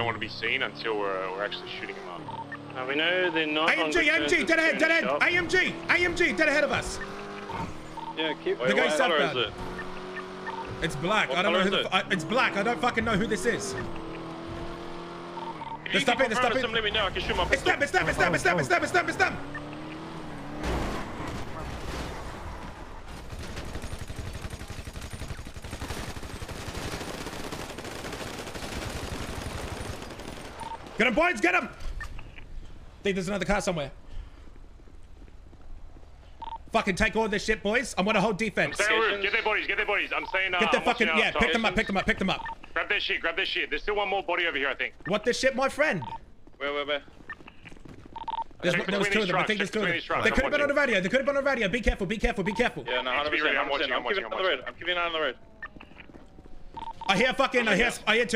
don't want to be seen until we're, we're actually shooting them up. Uh, we know they're not. AMG, good AMG, dead ahead, dead ahead. shop. AMG, AMG, dead ahead of us. Yeah, keep. The guy what color that. is it? It's black. What I don't know colour who is the. I, it's black. I don't fucking know who this is. If They're you stopping, can they're confirm stopping. some, let me know. I can shoot my It's pistol. them, it's them, it's them, it's them, it's them, it's them, it's them. Get him, boys, get him! think there's another car somewhere. Fucking take all this shit, boys. I'm gonna hold defense. Stay on roof. Get their bodies. Get their bodies. I'm saying. Uh, Get the fucking yeah, pick them up, pick them up, pick them up. Grab their shit. Grab their shit. There's still one more body over here. I think. What this shit, my friend? Where, where, where? There's, Check there was two of them. I think there's two of them. trucks. They could have been on the radio. They could have been on the radio. Be careful. Be careful. Be careful. Yeah, no, Need to be 100%. ready. I'm 100%. watching, I'm watching. I'm keeping watching, up on I'm the road. I'm keeping an eye on the road. I hear fucking. I hear. I hear.